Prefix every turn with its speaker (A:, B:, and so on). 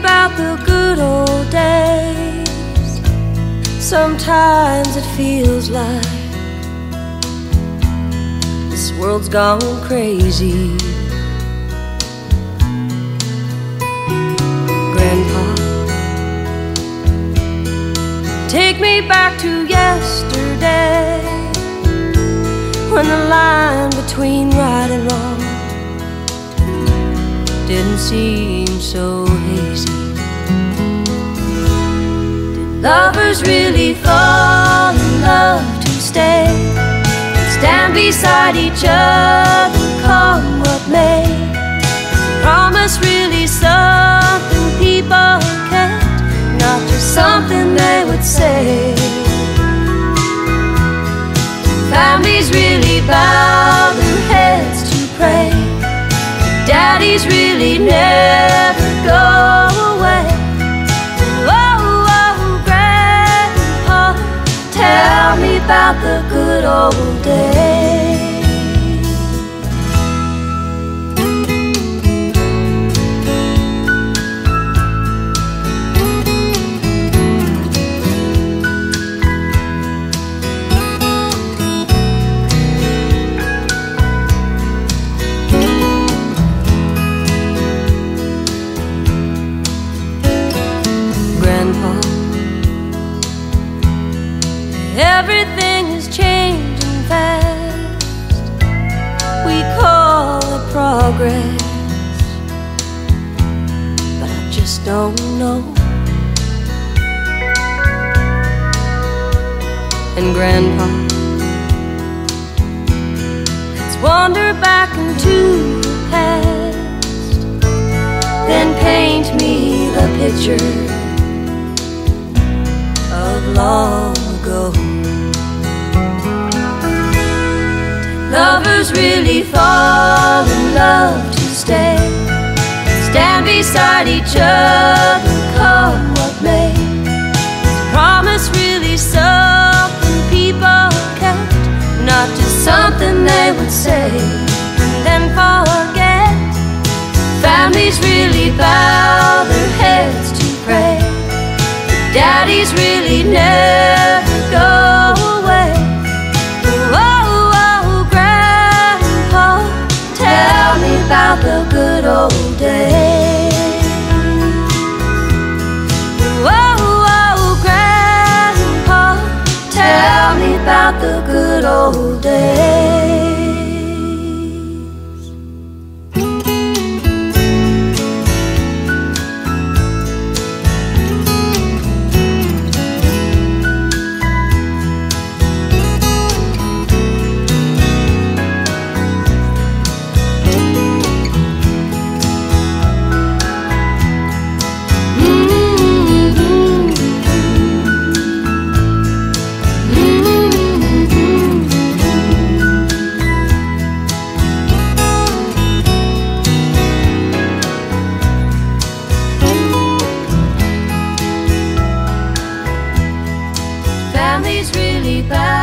A: about the good old days. Sometimes it feels like this world's gone crazy. Grandpa, take me back to yesterday when the line between right and wrong didn't seem so hazy. Did lovers really fall in love to stay? Stand beside each other, come what may. Promise really something people can't, not just something they would say. Families really bow about the good old days. Everything is changing fast. We call it progress, but I just don't know. And Grandpa, let's wander back into the past, then paint me the picture of long Did lovers really fall in love to stay? Stand beside each other, come what may. Promise really something people kept, not just something they would say and then forget? Families really bow the good old days. Families really bad.